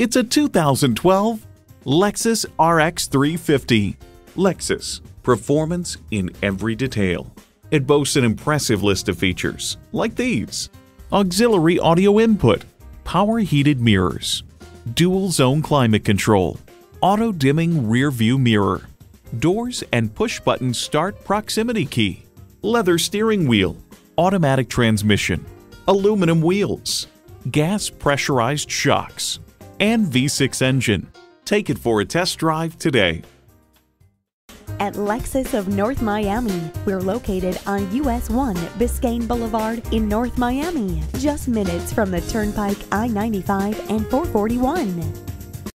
It's a 2012 Lexus RX 350. Lexus, performance in every detail. It boasts an impressive list of features, like these auxiliary audio input, power heated mirrors, dual zone climate control, auto dimming rear view mirror, doors and push button start proximity key, leather steering wheel, automatic transmission, aluminum wheels, gas pressurized shocks, and V6 engine. Take it for a test drive today. At Lexus of North Miami, we're located on US 1 Biscayne Boulevard in North Miami, just minutes from the Turnpike I 95 and 441.